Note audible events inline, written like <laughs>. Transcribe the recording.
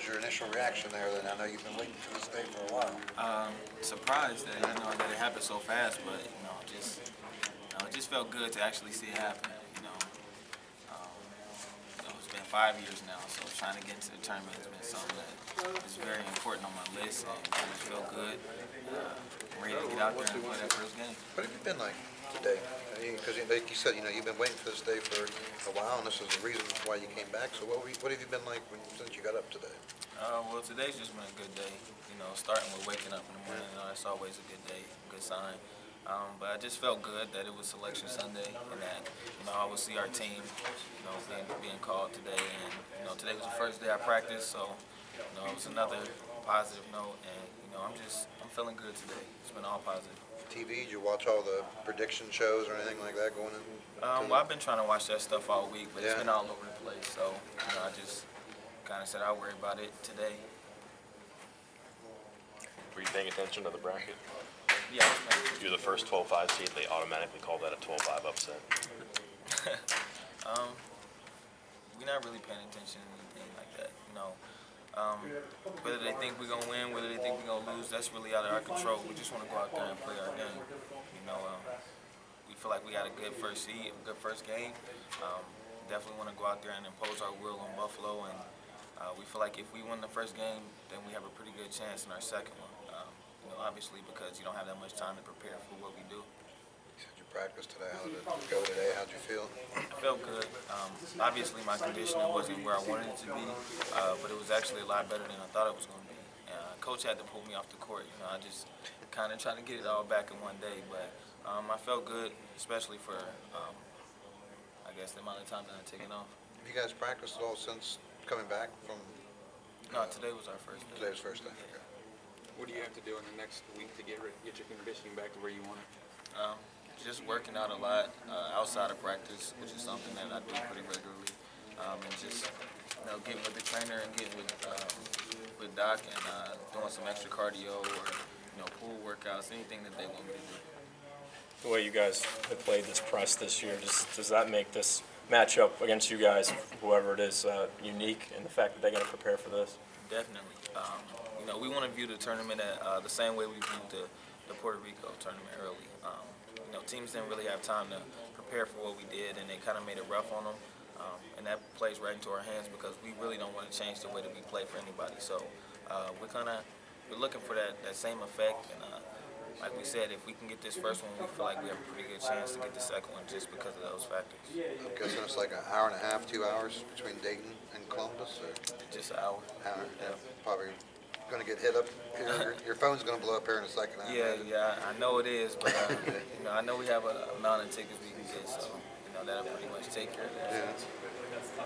was your initial reaction there? Then I know you've been waiting for this day for a while. Um, surprised that you know that it happened so fast, but you know, just you know, it just felt good to actually see it happen. You know, um, you know, it's been five years now, so trying to get into the tournament has been something that is very important on my list, and it just felt good. Uh, ready to get out there and play that first game. What have you been like today? Because like you said, you know, you've been waiting for this day for a while, and this is the reason why you came back. So what, were you- what have you been like when, since you got up today? Uh, well, today's just been a good day. You know, starting with waking up in the morning, you know, that's always a good day, good sign. Um, but I just felt good that it was Selection Sunday and that, you know, I would see our team, you know, being, being called today. And, you know, today was the first day I practiced, so, you know, it was another positive note. And, you know, I'm just, I'm feeling good today. It's been all positive. TV, did you watch all the prediction shows or anything like that going in? Um, well, I've been trying to watch that stuff all week, but it's been all over the place. So, you know, I just kind of said I'll worry about it today. Were you paying attention to the bracket? Yeah, I was paying You're the first 12-5 seed, they automatically call that a 12-5 upset. <laughs> Um, we're not really paying attention to anything like that, you know. Um, whether they think we're gonna win, whether they think we're gonna lose, that's really out of our control. We just want to go out there and play our game. You know, um, we feel like we got a good first seed, a good first game. Um, definitely want to go out there and impose our will on Buffalo, and uh, we feel like if we win the first game, then we have a pretty good chance in our second one. Um, you know, obviously because you don't have that much time to prepare for what we do. You said you practiced today. How did it go today? How'd you feel? It felt good. Um, obviously, my conditioning wasn't where I wanted it to be, uh, but it was actually a lot better than I thought it was going to be. Uh, Coach had to pull me off the court. You know, I just kind of tried to get it all back in one day, but um, I felt good, especially for, um, I guess, the amount of time that I've taken off. Have you guys practiced at all since coming back from No, today was our first day. today's first day? Okay. What do you have to do in the next week to get get your conditioning back to where you want it? Just working out a lot uh, outside of practice, which is something that I do pretty regularly, um, and just you know getting with the trainer and getting with um, with Doc and uh, doing some extra cardio or you know pool workouts, anything that they want me to do. the way you guys have played this press this year, does, does that make this matchup against you guys, whoever it is, uh, unique in the fact that they got to prepare for this? Definitely. Um, you know, we want to view the tournament at, uh, the same way we viewed the, the Puerto Rico tournament early. Um, you know, teams didn't really have time to prepare for what we did, and they kind of made it rough on them. Um, and that plays right into our hands because we really don't want to change the way that we play for anybody. So uh, we're kind of we're looking for that, that same effect. And uh, like we said, if we can get this first one, we feel like we have a pretty good chance to get the second one just because of those factors. I'm guessing it's like an hour and a half, two hours between Dayton and Columbus, or Just an hour. hour? Yeah. Probably gonna get hit up here. <laughs> Your, your phone's gonna blow up here in a second. I Yeah, imagine. yeah, I know it is, but uh, <laughs> you know, I know we have a amount of tickets we can get, so you know that'll pretty much take care of that. Yeah.